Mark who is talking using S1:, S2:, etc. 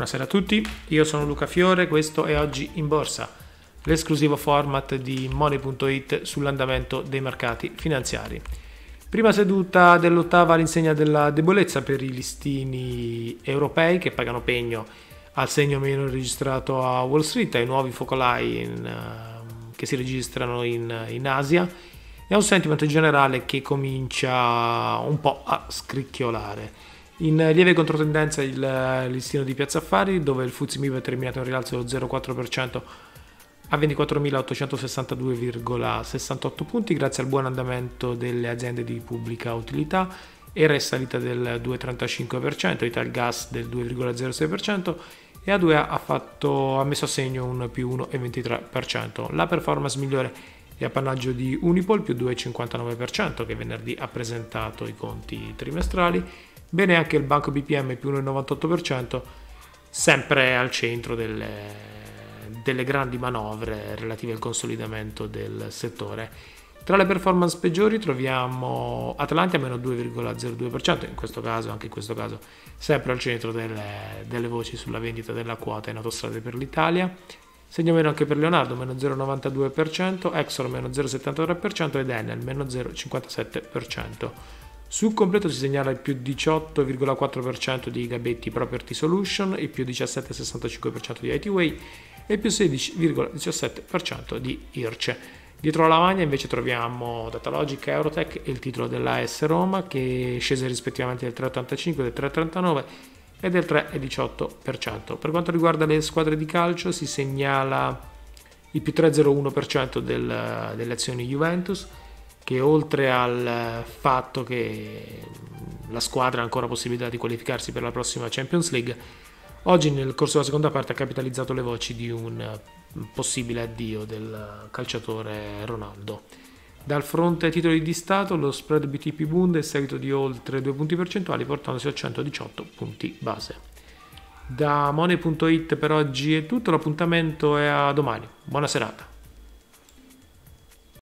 S1: Buonasera a tutti, io sono Luca Fiore, questo è Oggi in Borsa, l'esclusivo format di Money.it sull'andamento dei mercati finanziari. Prima seduta dell'ottava all'insegna della debolezza per i listini europei che pagano pegno al segno meno registrato a Wall Street, ai nuovi focolai in, uh, che si registrano in, in Asia e a un sentimento generale che comincia un po' a scricchiolare. In lieve controtendenza il listino di Piazza Affari, dove il Fuzzi MIB è terminato in rialzo dello 0,4% a 24.862,68 punti grazie al buon andamento delle aziende di pubblica utilità. Era è salita del 2,35%, Italgas del 2,06% e A2 ha, fatto, ha messo a segno un più 1,23%. La performance migliore è appannaggio di Unipol più 2,59% che venerdì ha presentato i conti trimestrali Bene anche il banco BPM più 1,98%, sempre al centro delle, delle grandi manovre relative al consolidamento del settore. Tra le performance peggiori troviamo Atlantia meno 2,02%, in questo caso, anche in questo caso, sempre al centro delle, delle voci sulla vendita della quota in autostrade per l'Italia. Segno meno anche per Leonardo, meno 0,92%, Exor meno 0,73% ed Enel meno 0,57%. Sul completo si segnala il più 18,4% di Gabetti Property Solution, il più 17,65% di ITWay e il più 16,17% di IRCE. Dietro la lavagna invece troviamo Datalogic, Eurotech e il titolo dell'AS Roma che scese rispettivamente del 3,85, del 3,39 e del 3,18%. Per quanto riguarda le squadre di calcio si segnala il più 3,01% del, delle azioni Juventus, che oltre al fatto che la squadra ha ancora possibilità di qualificarsi per la prossima Champions League, oggi nel corso della seconda parte ha capitalizzato le voci di un possibile addio del calciatore Ronaldo. Dal fronte titoli di Stato lo spread BTP Bund è seguito di oltre 2 punti percentuali portandosi a 118 punti base. Da money.it per oggi è tutto, l'appuntamento è a domani. Buona serata.